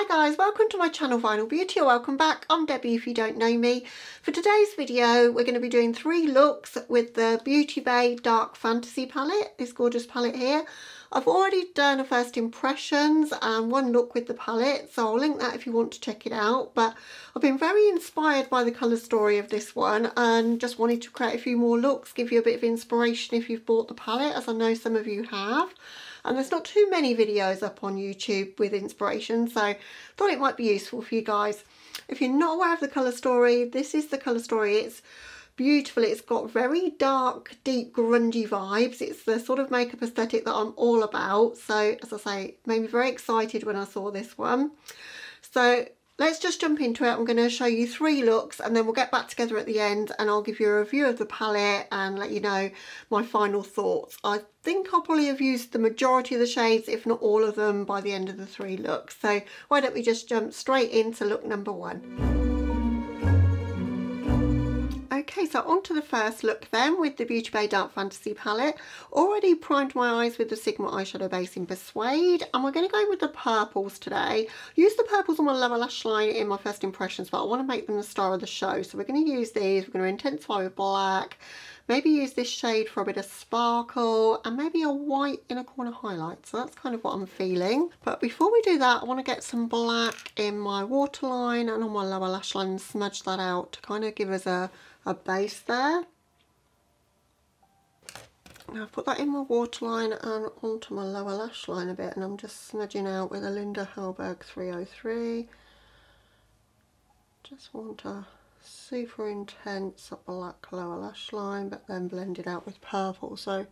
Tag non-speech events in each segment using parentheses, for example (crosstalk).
Hi guys, welcome to my channel Vinyl Beauty or welcome back. I'm Debbie if you don't know me. For today's video we're going to be doing three looks with the Beauty Bay Dark Fantasy palette, this gorgeous palette here. I've already done a first impressions and one look with the palette so I'll link that if you want to check it out but I've been very inspired by the colour story of this one and just wanted to create a few more looks, give you a bit of inspiration if you've bought the palette as I know some of you have and there's not too many videos up on YouTube with inspiration so thought it might be useful for you guys. If you're not aware of the colour story, this is the colour story. It's beautiful. It's got very dark, deep, grungy vibes. It's the sort of makeup aesthetic that I'm all about. So as I say, made me very excited when I saw this one. So let's just jump into it. I'm going to show you three looks and then we'll get back together at the end and I'll give you a review of the palette and let you know my final thoughts. I think I'll probably have used the majority of the shades, if not all of them, by the end of the three looks. So why don't we just jump straight into look number one. Okay, so on to the first look then with the Beauty Bay Dark Fantasy palette. Already primed my eyes with the Sigma eyeshadow base in Persuade and we're going to go with the purples today. Use the purples on my lower lash line in my first impressions but I want to make them the star of the show. So we're going to use these, we're going to intensify with black, maybe use this shade for a bit of sparkle and maybe a white inner corner highlight. So that's kind of what I'm feeling. But before we do that, I want to get some black in my waterline and on my lower lash line and smudge that out to kind of give us a a base there. Now I've put that in my waterline and onto my lower lash line a bit and I'm just smudging out with a Linda Hallberg 303. Just want a super intense black lower lash line but then blend it out with purple so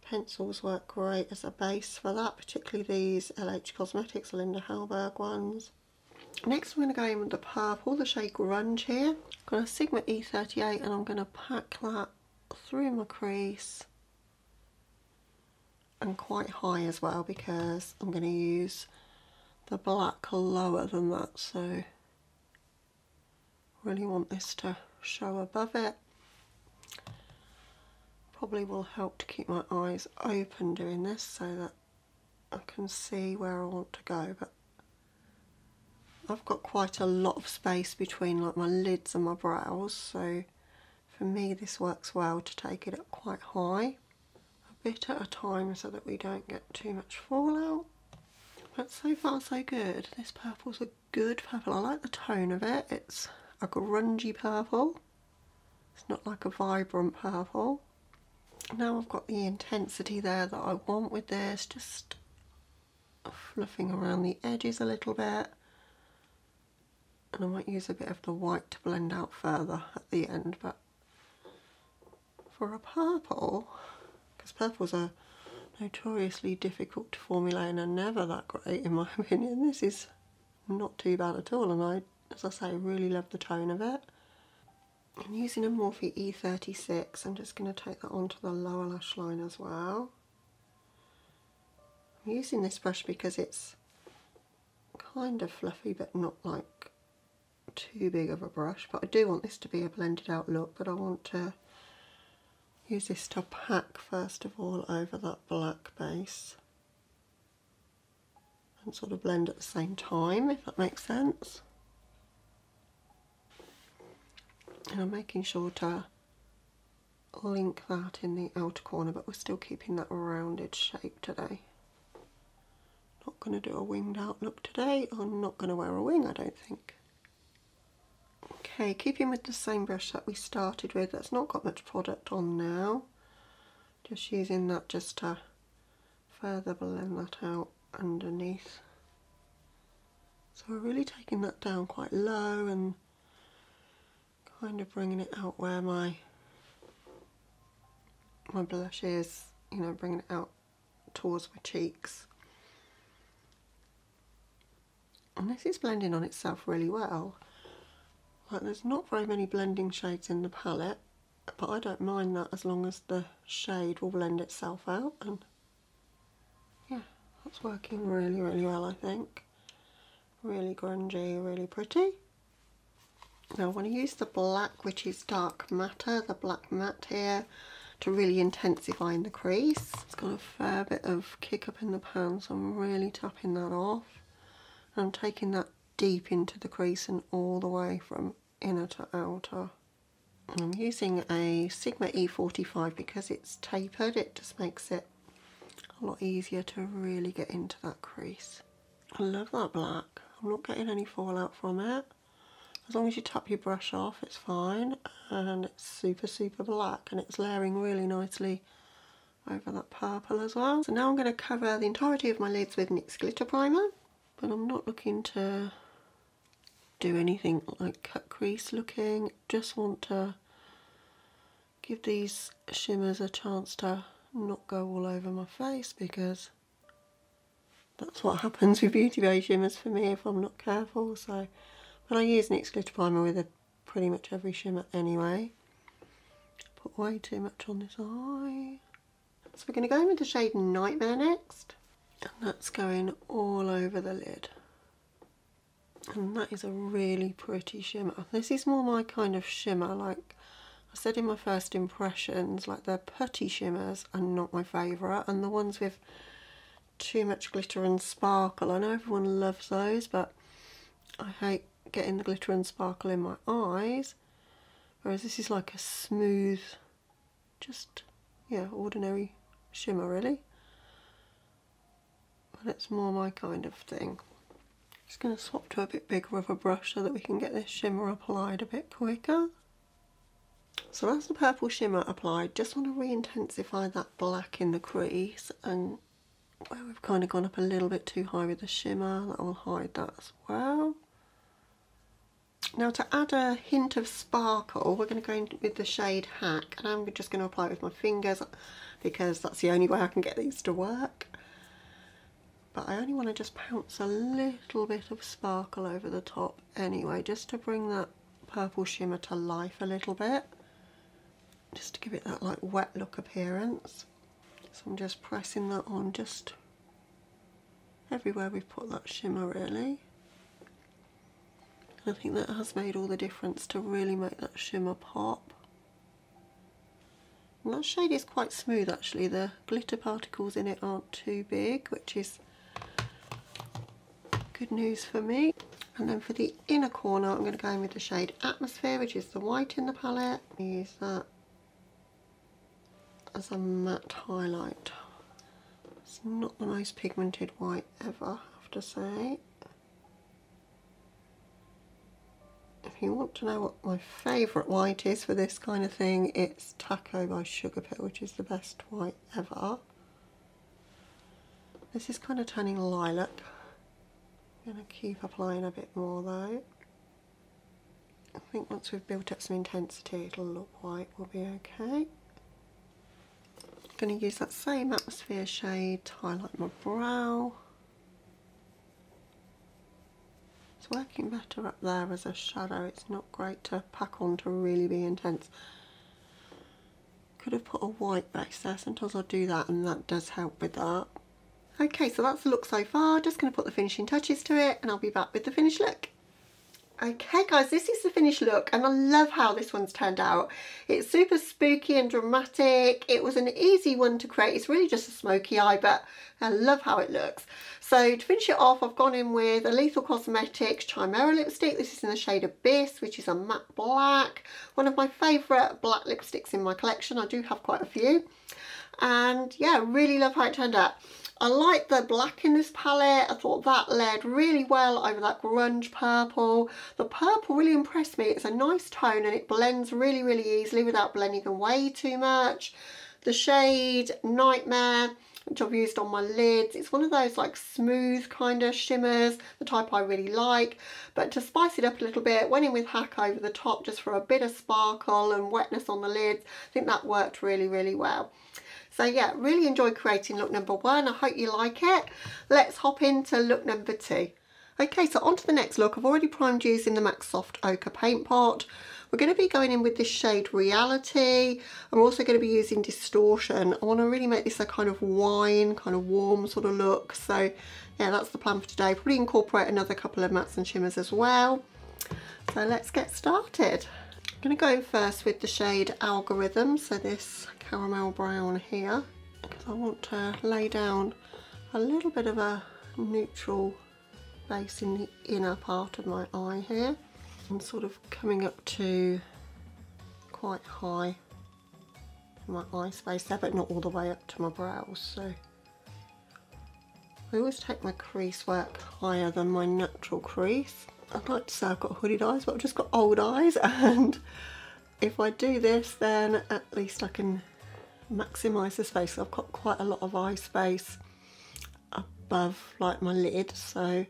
pencils work great as a base for that particularly these LH Cosmetics Linda Hallberg ones. Next I'm going to go in with the purple, the shade Grunge here. Got a Sigma E38 and I'm going to pack that through my crease and quite high as well because I'm going to use the black lower than that so really want this to show above it. Probably will help to keep my eyes open doing this so that I can see where I want to go but I've got quite a lot of space between like my lids and my brows so for me this works well to take it up quite high a bit at a time so that we don't get too much fallout. But so far so good. This purple's a good purple. I like the tone of it. It's a grungy purple. It's not like a vibrant purple. Now I've got the intensity there that I want with this just fluffing around the edges a little bit and I might use a bit of the white to blend out further at the end but for a purple because purples are notoriously difficult to formulate and are never that great in my (laughs) opinion. This is not too bad at all and I as I say really love the tone of it. I'm using a Morphe E36 I'm just going to take that onto the lower lash line as well. I'm using this brush because it's kind of fluffy but not like too big of a brush but I do want this to be a blended out look but I want to use this to pack first of all over that black base and sort of blend at the same time if that makes sense. And I'm making sure to link that in the outer corner but we're still keeping that rounded shape today. Not going to do a winged out look today. I'm not going to wear a wing I don't think Okay, keeping with the same brush that we started with, that's not got much product on now. Just using that just to further blend that out underneath. So we're really taking that down quite low and kind of bringing it out where my my blush is, you know, bringing it out towards my cheeks. And this is blending on itself really well. There's not very many blending shades in the palette, but I don't mind that as long as the shade will blend itself out and yeah, that's working really, really well I think. Really grungy, really pretty. Now I want to use the black, which is dark matter, the black matte here, to really intensify in the crease. It's got a fair bit of kick up in the pan, so I'm really tapping that off. And I'm taking that deep into the crease and all the way from inner to outer. I'm using a Sigma E45 because it's tapered, it just makes it a lot easier to really get into that crease. I love that black. I'm not getting any fallout from it. As long as you tap your brush off, it's fine. And it's super, super black and it's layering really nicely over that purple as well. So now I'm going to cover the entirety of my lids with NYX Glitter Primer. But I'm not looking to do anything like cut crease looking. Just want to give these shimmers a chance to not go all over my face because that's what happens with Beauty Bay shimmers for me if I'm not careful. So, but I use NYX Glitter Primer with a, pretty much every shimmer anyway. Put way too much on this eye. So we're going to go in with the shade Nightmare next. And that's going all over the lid. And that is a really pretty shimmer. This is more my kind of shimmer, like I said in my first impressions, like the putty shimmers are not my favourite. And the ones with too much glitter and sparkle. I know everyone loves those, but I hate getting the glitter and sparkle in my eyes. Whereas this is like a smooth, just, yeah, ordinary shimmer really. But it's more my kind of thing. Just going to swap to a bit bigger of a brush so that we can get this shimmer applied a bit quicker. So that's the purple shimmer applied, just want to re-intensify that black in the crease and where we've kind of gone up a little bit too high with the shimmer, that will hide that as well. Now to add a hint of sparkle, we're going to go in with the shade Hack and I'm just going to apply it with my fingers because that's the only way I can get these to work. But I only want to just pounce a little bit of sparkle over the top anyway, just to bring that purple shimmer to life a little bit. Just to give it that like wet look appearance. So I'm just pressing that on just everywhere we've put that shimmer really. I think that has made all the difference to really make that shimmer pop. And that shade is quite smooth actually, the glitter particles in it aren't too big, which is good news for me. And then for the inner corner, I'm going to go in with the shade Atmosphere, which is the white in the palette. Use that as a matte highlight. It's not the most pigmented white ever, I have to say. If you want to know what my favourite white is for this kind of thing, it's Tako by Sugarpill, which is the best white ever. This is kind of turning lilac. Going to keep applying a bit more though. I think once we've built up some intensity it'll look white, we'll be okay going to use that same atmosphere shade to highlight my brow. It's working better up there as a shadow. It's not great to pack on to really be intense. Could have put a white base there. Sometimes I'll do that and that does help with that. Okay, so that's the look so far. Just going to put the finishing touches to it and I'll be back with the finished look. Okay guys, this is the finished look and I love how this one's turned out. It's super spooky and dramatic. It was an easy one to create. It's really just a smoky eye, but I love how it looks. So to finish it off, I've gone in with a Lethal Cosmetics Chimera lipstick. This is in the shade Abyss, which is a matte black. One of my favourite black lipsticks in my collection. I do have quite a few. And yeah, really love how it turned out. I like the black in this palette. I thought that led really well over that grunge purple. The purple really impressed me. It's a nice tone and it blends really, really easily without blending away too much. The shade Nightmare which I've used on my lids. It's one of those like smooth kind of shimmers, the type I really like. But to spice it up a little bit, went in with Hack over the top just for a bit of sparkle and wetness on the lids. I think that worked really, really well. So yeah, really enjoyed creating look number one. I hope you like it. Let's hop into look number two. Okay, so on to the next look. I've already primed using the MAC Soft Ochre Paint Pot. We're going to be going in with this shade Reality. I'm also going to be using Distortion. I want to really make this a kind of wine, kind of warm sort of look. So yeah, that's the plan for today. Probably incorporate another couple of mattes and shimmers as well. So let's get started. I'm going to go first with the shade Algorithm. So this caramel brown here because I want to lay down a little bit of a neutral base in the inner part of my eye here. I'm sort of coming up to quite high in my eye space there, but not all the way up to my brows. So I always take my crease work higher than my natural crease. I'd like to say I've got hooded eyes, but I've just got old eyes (laughs) and if I do this then at least I can maximise the space. I've got quite a lot of eye space above like my lid so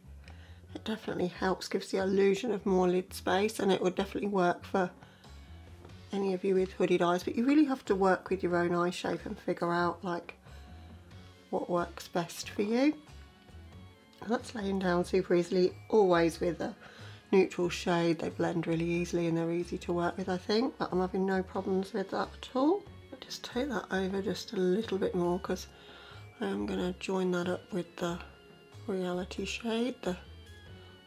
it definitely helps, gives the illusion of more lid space and it would definitely work for any of you with hooded eyes but you really have to work with your own eye shape and figure out like what works best for you. And that's laying down super easily, always with a neutral shade. They blend really easily and they're easy to work with I think, but I'm having no problems with that at all. Just take that over just a little bit more because I am going to join that up with the reality shade, the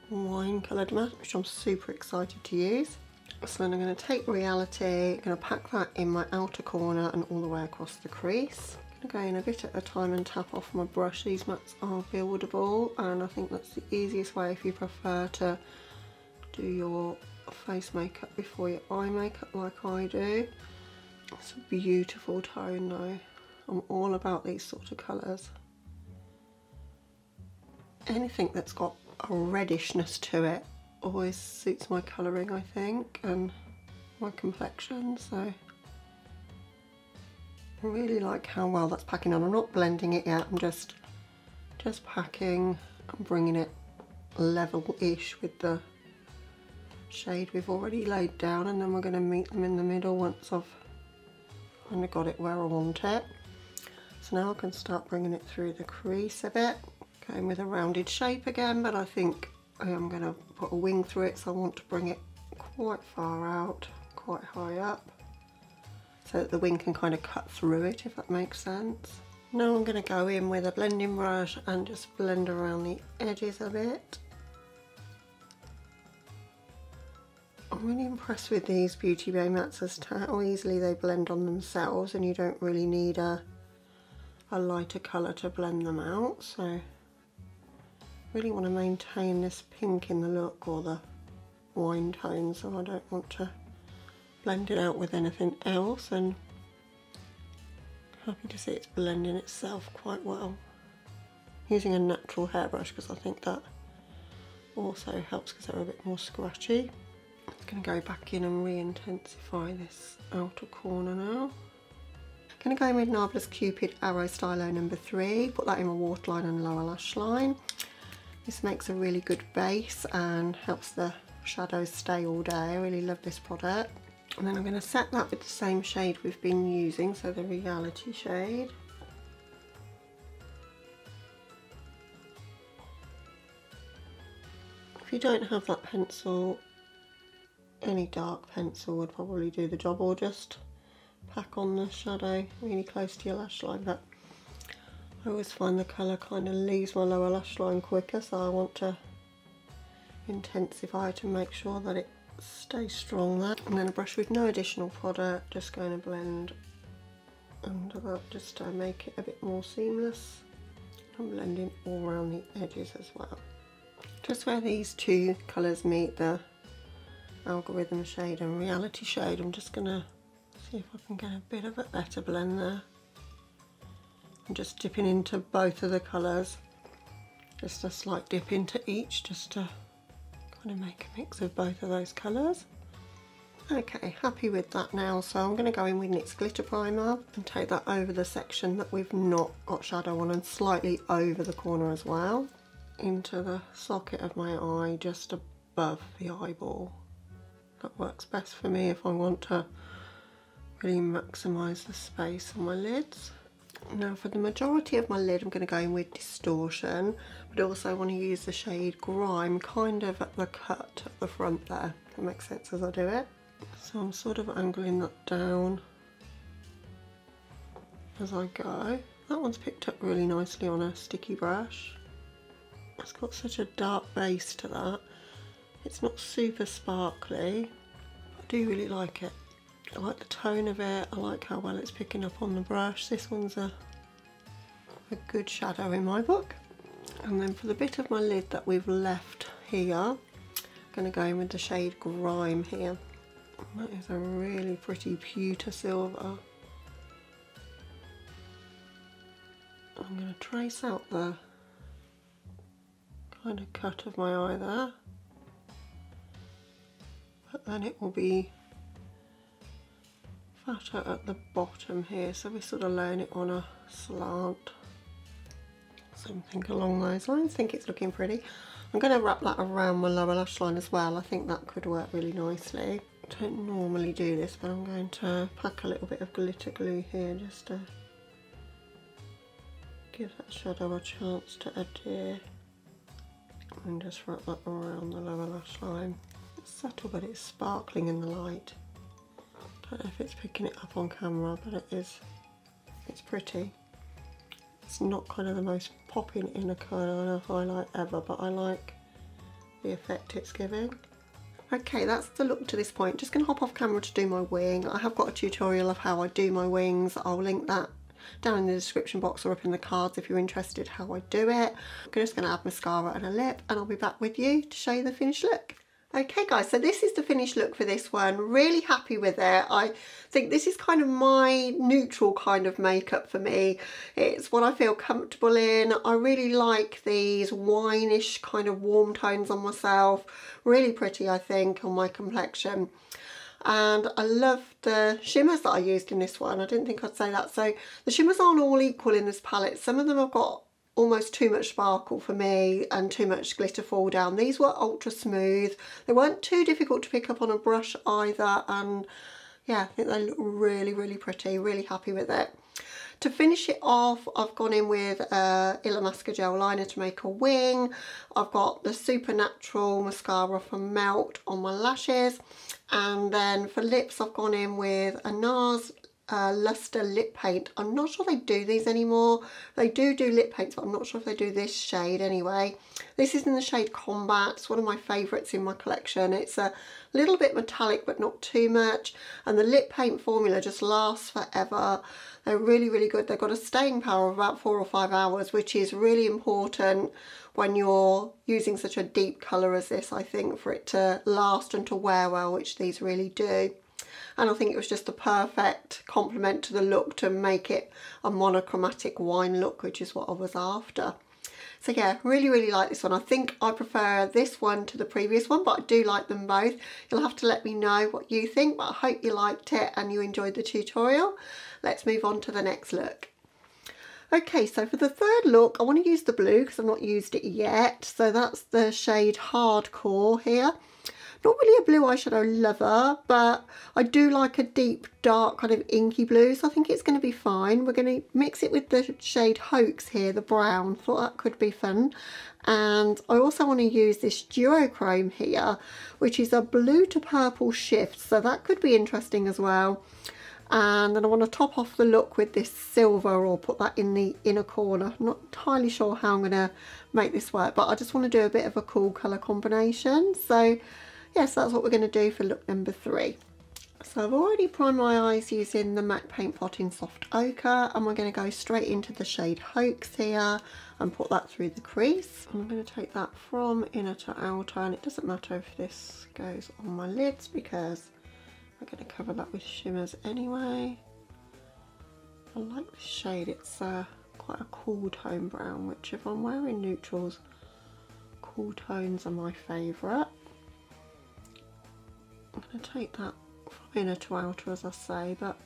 wine coloured matte, which I'm super excited to use. So then I'm going to take reality, I'm going to pack that in my outer corner and all the way across the crease. I'm going to go in a bit at a time and tap off my brush. These mattes are buildable and I think that's the easiest way if you prefer to do your face makeup before your eye makeup like I do. It's a beautiful tone though. I'm all about these sort of colours. Anything that's got a reddishness to it always suits my colouring I think and my complexion so I really like how well that's packing on. I'm not blending it yet, I'm just just packing and bringing it level-ish with the shade we've already laid down and then we're going to meet them in the middle once I've kind of got it where I want it. So now I can start bringing it through the crease a bit, going with a rounded shape again but I think I am going to put a wing through it so I want to bring it quite far out, quite high up so that the wing can kind of cut through it if that makes sense. Now I'm going to go in with a blending brush and just blend around the edges a bit. I'm really impressed with these Beauty Bay mattes as to how easily they blend on themselves and you don't really need a, a lighter colour to blend them out. So really want to maintain this pink in the look or the wine tone so I don't want to blend it out with anything else and happy to see it's blending itself quite well. Using a natural hairbrush because I think that also helps because they're a bit more scratchy. I'm going to go back in and re-intensify this outer corner now. I'm going to go in with Marvellous Cupid Arrow Stylo number 3, put that in my waterline and lower lash line. This makes a really good base and helps the shadows stay all day. I really love this product. And then I'm going to set that with the same shade we've been using, so the reality shade. If you don't have that pencil, any dark pencil would probably do the job, or just pack on the shadow really close to your lash line. But I always find the colour kind of leaves my lower lash line quicker so I want to intensify to make sure that it stays strong there. And then a brush with no additional product, just going to blend under that just to make it a bit more seamless. I'm blending all around the edges as well. Just where these two colours meet, the algorithm shade and reality shade, I'm just going to see if I can get a bit of a better blend there. I'm just dipping into both of the colours. Just a slight dip into each just to kind of make a mix of both of those colours. Okay, happy with that now. So I'm going to go in with NYX Glitter Primer and take that over the section that we've not got shadow on and slightly over the corner as well. Into the socket of my eye just above the eyeball. That works best for me if I want to really maximise the space on my lids. Now for the majority of my lid I'm going to go in with Distortion but also I want to use the shade Grime kind of at the cut at the front there. That makes sense as I do it. So I'm sort of angling that down as I go. That one's picked up really nicely on a sticky brush. It's got such a dark base to that. It's not super sparkly. I do really like it. I like the tone of it, I like how well it's picking up on the brush. This one's a, a good shadow in my book. And then for the bit of my lid that we've left here, I'm going to go in with the shade Grime here. That is a really pretty pewter silver. I'm going to trace out the kind of cut of my eye there. But then it will be fatter at the bottom here, so we're sort of laying it on a slant. Something along those lines. Think it's looking pretty. I'm going to wrap that around my lower lash line as well. I think that could work really nicely. I don't normally do this, but I'm going to pack a little bit of glitter glue here just to give that shadow a chance to adhere. And just wrap that around the lower lash line. Subtle, but it's sparkling in the light. Don't know if it's picking it up on camera, but it is. It's pretty. It's not kind of the most popping inner corner highlight ever, but I like the effect it's giving. Okay, that's the look to this point. Just going to hop off camera to do my wing. I have got a tutorial of how I do my wings. I'll link that down in the description box or up in the cards if you're interested how I do it. I'm just going to add mascara and a lip and I'll be back with you to show you the finished look. Okay guys, so this is the finished look for this one. Really happy with it. I think this is kind of my neutral kind of makeup for me. It's what I feel comfortable in. I really like these wineish kind of warm tones on myself. Really pretty, I think, on my complexion. And I love the shimmers that I used in this one. I didn't think I'd say that. So the shimmers aren't all equal in this palette. Some of them have got almost too much sparkle for me and too much glitter fall down. These were ultra smooth. They weren't too difficult to pick up on a brush either and yeah, I think they look really, really pretty. Really happy with it. To finish it off, I've gone in with uh, Illamasqua gel liner to make a wing. I've got the Supernatural mascara from Melt on my lashes. And then for lips, I've gone in with a NARS uh, Luster lip paint. I'm not sure they do these anymore. They do do lip paints, but I'm not sure if they do this shade anyway. This is in the shade Combat. It's one of my favourites in my collection. It's a little bit metallic, but not too much. And the lip paint formula just lasts forever. They're really, really good. They've got a staying power of about four or five hours, which is really important when you're using such a deep colour as this, I think, for it to last and to wear well, which these really do and I think it was just the perfect complement to the look to make it a monochromatic wine look which is what I was after. So yeah, really, really like this one. I think I prefer this one to the previous one, but I do like them both. You'll have to let me know what you think, but I hope you liked it and you enjoyed the tutorial. Let's move on to the next look. Okay, so for the third look, I want to use the blue because I've not used it yet. So that's the shade Hardcore here. Not really a blue eyeshadow lover, but I do like a deep, dark, kind of inky blue, so I think it's going to be fine. We're going to mix it with the shade Hoax here, the brown. Thought that could be fun. And I also want to use this duochrome here, which is a blue to purple shift, so that could be interesting as well and then I want to top off the look with this silver or put that in the inner corner. I'm not entirely sure how I'm going to make this work but I just want to do a bit of a cool colour combination so yes, that's what we're going to do for look number three. So I've already primed my eyes using the MAC Paint Pot in Soft Ochre and we're going to go straight into the shade Hoax here and put that through the crease. I'm going to take that from inner to outer and it doesn't matter if this goes on my lids because I'm going to cover that with shimmers anyway. I like this shade, it's uh, quite a cool tone brown which if I'm wearing neutrals, cool tones are my favourite. I'm going to take that from inner to outer as I say but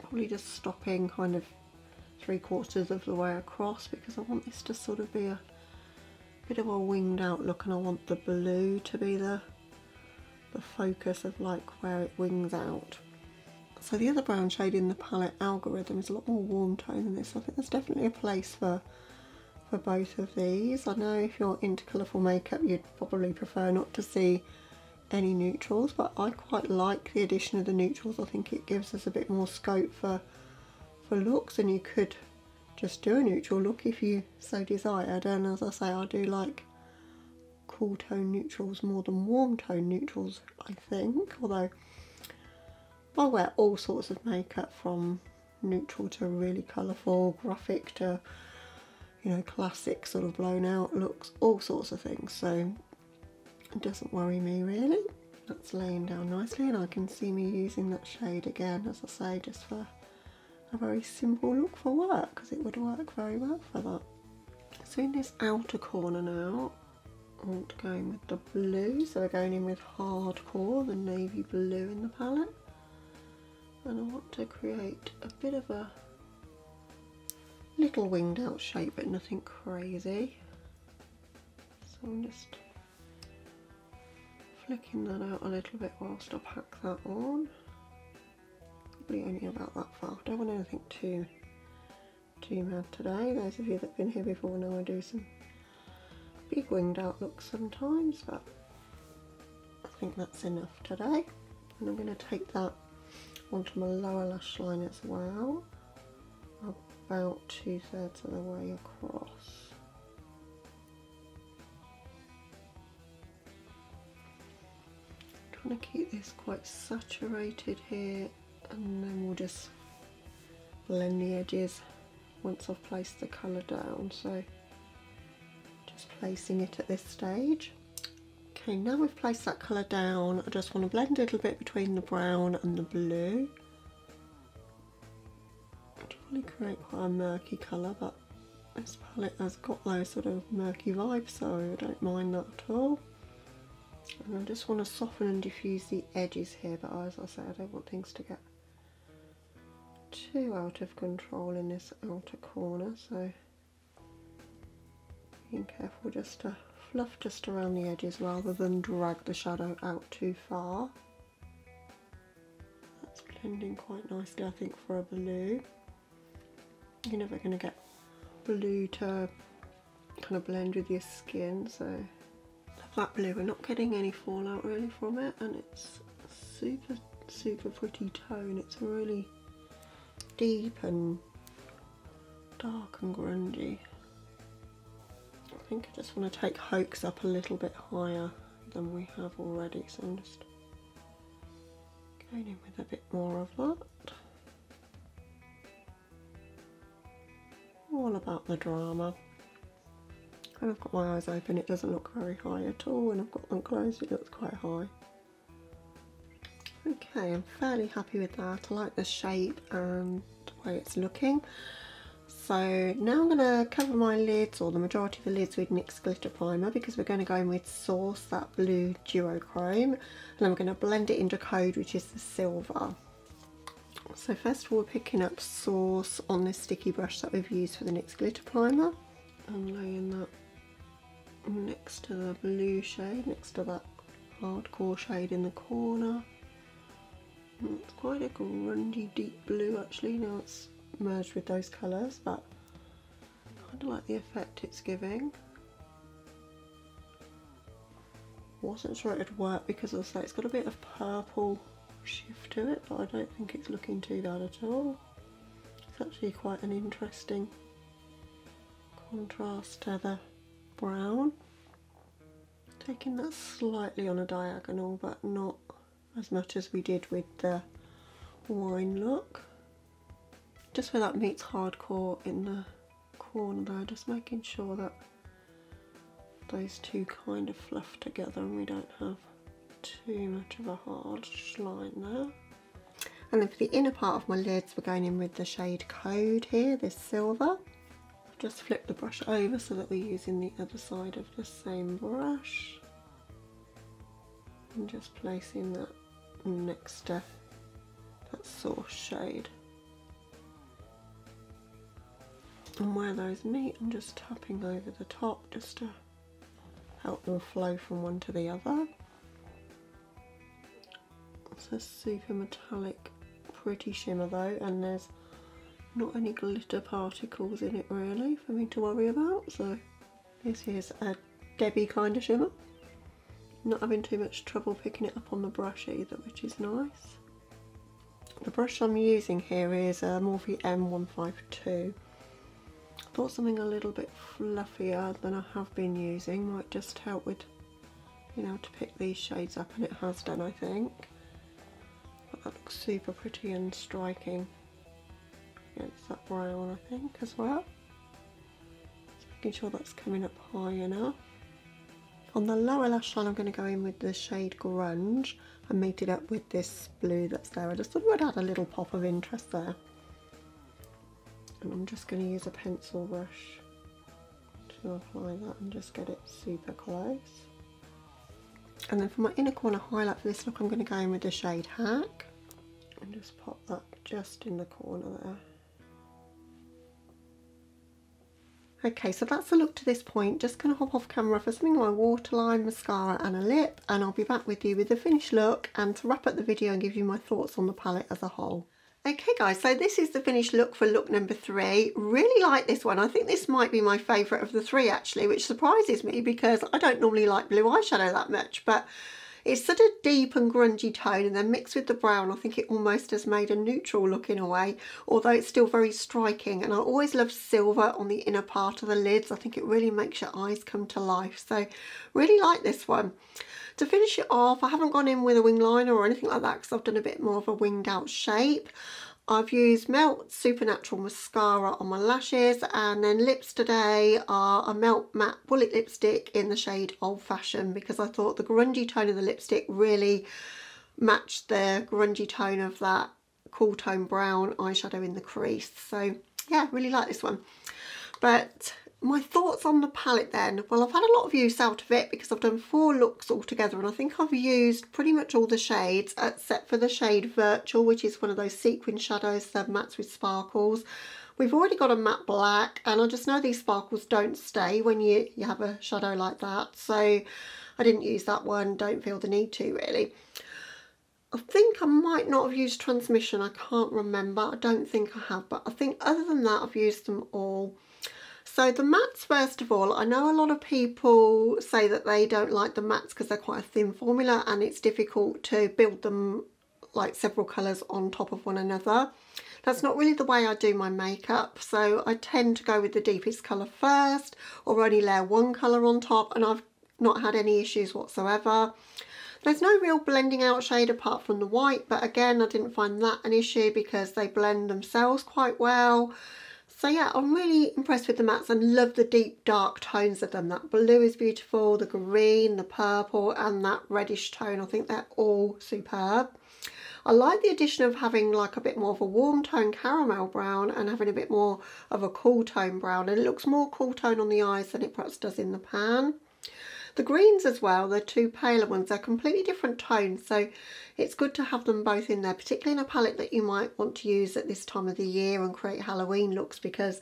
probably just stopping kind of three quarters of the way across because I want this to sort of be a bit of a winged out look and I want the blue to be the the focus of like where it wings out. So the other brown shade in the palette Algorithm is a lot more warm tone than this. I think there's definitely a place for for both of these. I know if you're into colourful makeup you'd probably prefer not to see any neutrals but I quite like the addition of the neutrals. I think it gives us a bit more scope for for looks and you could just do a neutral look if you so desired. And as I say I do like cool tone neutrals more than warm tone neutrals I think. Although I wear all sorts of makeup from neutral to really colourful graphic to you know, classic sort of blown out looks, all sorts of things. So it doesn't worry me really. That's laying down nicely and I can see me using that shade again, as I say, just for a very simple look for work because it would work very well for that. So in this outer corner now, I want to go in with the blue, so we're going in with Hardcore, the navy blue in the palette. And I want to create a bit of a little winged out shape, but nothing crazy. So I'm just flicking that out a little bit whilst I pack that on. Probably only about that far. I don't want anything too too mad today. Those of you that have been here before know I do some big winged out looks sometimes, but I think that's enough today. And I'm going to take that onto my lower lash line as well, about two thirds of the way across. Trying to keep this quite saturated here and then we'll just blend the edges once I've placed the colour down. So just placing it at this stage. Okay now we've placed that colour down I just want to blend a little bit between the brown and the blue. Really create quite a murky colour but this palette has got those sort of murky vibes so I don't mind that at all and I just want to soften and diffuse the edges here but as I say I don't want things to get too out of control in this outer corner so being careful just to fluff just around the edges rather than drag the shadow out too far. That's blending quite nicely I think for a blue. You're never going to get blue to kind of blend with your skin so that blue. We're not getting any fallout really from it and it's super super pretty tone. It's really deep and dark and grungy. I think I just want to take Hoax up a little bit higher than we have already so I'm just going in with a bit more of that. All about the drama when I've got my eyes open it doesn't look very high at all. When I've got them closed it looks quite high. Okay, I'm fairly happy with that. I like the shape and the way it's looking. So now I'm going to cover my lids, or the majority of the lids, with NYX Glitter Primer because we're going to go in with Source, that blue duochrome, and I'm going to blend it into Code, which is the silver. So first of all, we're picking up Source on this sticky brush that we've used for the NYX Glitter Primer. I'm laying that next to the blue shade, next to that hardcore shade in the corner. Mm, it's quite a grungy deep blue actually, now it's merged with those colours, but I kind of like the effect it's giving. Wasn't sure it'd work because I say it's got a bit of purple shift to it, but I don't think it's looking too bad at all. It's actually quite an interesting contrast to the brown. Taking that slightly on a diagonal but not as much as we did with the wine look. Just where that meets hardcore in the corner there, just making sure that those two kind of fluff together and we don't have too much of a hard line there. And then for the inner part of my lids, we're going in with the shade Code here, this silver just flip the brush over so that we're using the other side of the same brush. And just placing that next to that source shade. And where those meet I'm just tapping over the top just to help them flow from one to the other. It's a super metallic pretty shimmer though and there's not any glitter particles in it really for me to worry about so this is a Debbie kind of shimmer. Not having too much trouble picking it up on the brush either which is nice. The brush I'm using here is a Morphe M152 I thought something a little bit fluffier than I have been using might just help with you know to pick these shades up and it has done I think. But that looks super pretty and striking against that brown I think as well. It's making sure that's coming up high enough. On the lower lash line I'm going to go in with the shade Grunge and meet it up with this blue that's there. I just thought it would add a little pop of interest there. And I'm just going to use a pencil brush to apply that and just get it super close. And then for my inner corner highlight for this look I'm going to go in with the shade Hack and just pop that just in the corner there. Okay, so that's the look to this point. Just going to hop off camera for something my waterline, mascara and a lip and I'll be back with you with the finished look and to wrap up the video and give you my thoughts on the palette as a whole. Okay guys, so this is the finished look for look number three. Really like this one. I think this might be my favourite of the three actually, which surprises me because I don't normally like blue eyeshadow that much, but it's such a deep and grungy tone and then mixed with the brown I think it almost has made a neutral look in a way although it's still very striking. And I always love silver on the inner part of the lids. I think it really makes your eyes come to life. So really like this one. To finish it off I haven't gone in with a wing liner or anything like that because I've done a bit more of a winged out shape I've used Melt Supernatural Mascara on my lashes and then lips today are a Melt Matte Bullet Lipstick in the shade Old Fashioned because I thought the grungy tone of the lipstick really matched the grungy tone of that cool tone brown eyeshadow in the crease. So yeah, really like this one. But my thoughts on the palette then. Well I've had a lot of use out of it because I've done four looks altogether and I think I've used pretty much all the shades uh, except for the shade Virtual which is one of those sequin shadows that mattes with sparkles. We've already got a matte black and I just know these sparkles don't stay when you, you have a shadow like that so I didn't use that one. Don't feel the need to really. I think I might not have used transmission. I can't remember. I don't think I have but I think other than that I've used them all so the mattes, first of all, I know a lot of people say that they don't like the mattes because they're quite a thin formula and it's difficult to build them like several colours on top of one another. That's not really the way I do my makeup, so I tend to go with the deepest colour first or only layer one colour on top and I've not had any issues whatsoever. There's no real blending out shade apart from the white, but again, I didn't find that an issue because they blend themselves quite well. So yeah, I'm really impressed with the mattes and love the deep dark tones of them. That blue is beautiful, the green, the purple and that reddish tone. I think they're all superb. I like the addition of having like a bit more of a warm tone caramel brown and having a bit more of a cool tone brown and it looks more cool tone on the eyes than it perhaps does in the pan. The greens as well, the two paler ones, they're completely different tones, so it's good to have them both in there, particularly in a palette that you might want to use at this time of the year and create Halloween looks because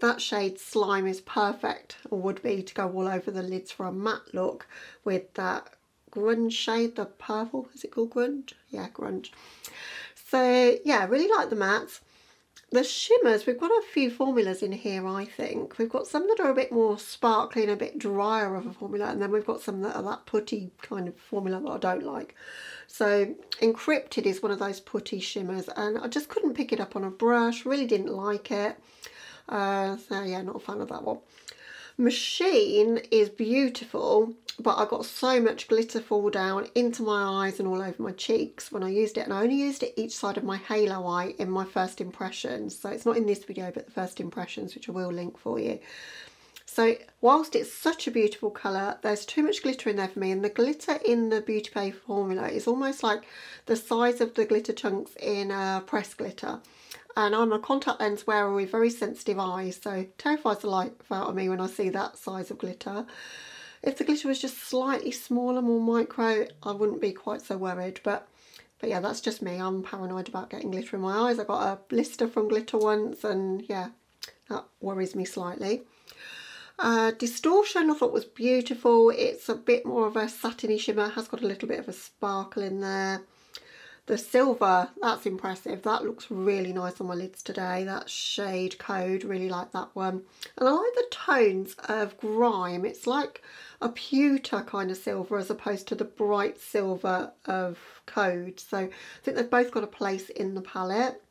that shade Slime is perfect, or would be, to go all over the lids for a matte look with that grunge shade, the purple, is it called grunge? Yeah, grunge. So yeah, really like the mattes. The shimmers, we've got a few formulas in here, I think. We've got some that are a bit more sparkly and a bit drier of a formula, and then we've got some that are that putty kind of formula that I don't like. So Encrypted is one of those putty shimmers, and I just couldn't pick it up on a brush, really didn't like it. Uh, so yeah, not a fan of that one. Machine is beautiful, but I got so much glitter fall down into my eyes and all over my cheeks when I used it and I only used it each side of my halo eye in my first impressions. So it's not in this video but the first impressions which I will link for you. So whilst it's such a beautiful colour there's too much glitter in there for me and the glitter in the Beauty Bay formula is almost like the size of the glitter chunks in a press glitter. And I'm a contact lens wearer with very sensitive eyes so terrifies the life out of me when I see that size of glitter if the glitter was just slightly smaller, more micro, I wouldn't be quite so worried. But but yeah, that's just me. I'm paranoid about getting glitter in my eyes. I got a blister from glitter once and yeah, that worries me slightly. Uh, distortion I thought was beautiful. It's a bit more of a satiny shimmer. Has got a little bit of a sparkle in there. The silver, that's impressive. That looks really nice on my lids today. That shade code, really like that one. And I like the tones of grime. It's like a pewter kind of silver as opposed to the bright silver of code. So I think they've both got a place in the palette.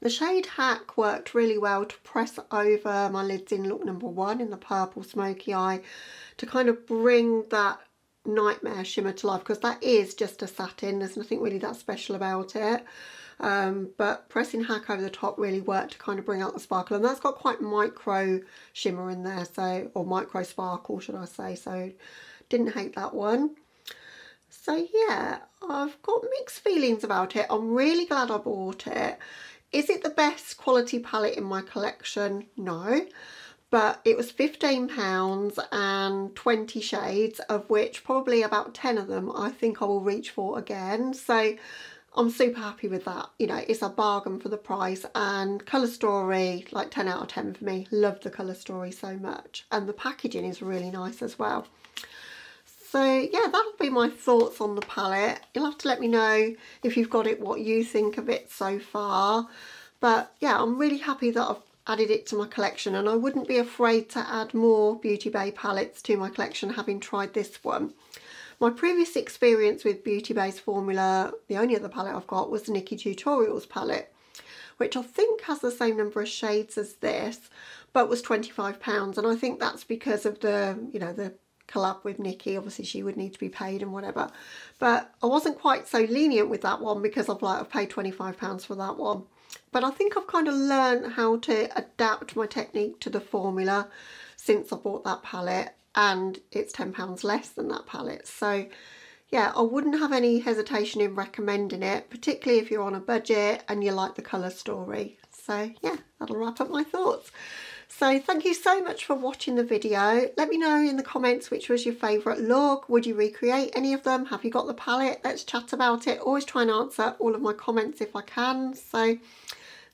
The shade Hack worked really well to press over my lids in look number one in the purple smoky eye to kind of bring that Nightmare shimmer to life because that is just a satin. There's nothing really that special about it. Um, but pressing hack over the top really worked to kind of bring out the sparkle and that's got quite micro shimmer in there so or micro sparkle should I say so didn't hate that one. So yeah I've got mixed feelings about it. I'm really glad I bought it. Is it the best quality palette in my collection? No but it was £15 and 20 shades of which probably about 10 of them I think I will reach for again. So I'm super happy with that. You know it's a bargain for the price and colour story like 10 out of 10 for me. Love the colour story so much. And the packaging is really nice as well. So yeah that'll be my thoughts on the palette. You'll have to let me know if you've got it what you think of it so far. But yeah I'm really happy that I've added it to my collection and I wouldn't be afraid to add more Beauty Bay palettes to my collection having tried this one. My previous experience with Beauty Bay's formula, the only other palette I've got was the Nikkie Tutorials palette which I think has the same number of shades as this but was £25 and I think that's because of the, you know, the collab with Nikkie. Obviously she would need to be paid and whatever. But I wasn't quite so lenient with that one because I've like I've paid £25 for that one. But I think I've kind of learned how to adapt my technique to the formula since I bought that palette and it's £10 less than that palette. So yeah, I wouldn't have any hesitation in recommending it, particularly if you're on a budget and you like the colour story. So yeah, that'll wrap up my thoughts. So thank you so much for watching the video. Let me know in the comments which was your favourite look. Would you recreate any of them? Have you got the palette? Let's chat about it. Always try and answer all of my comments if I can. So,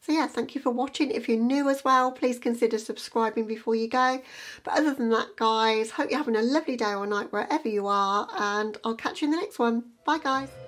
so yeah, thank you for watching. If you're new as well, please consider subscribing before you go. But other than that, guys, hope you're having a lovely day or night wherever you are. And I'll catch you in the next one. Bye, guys.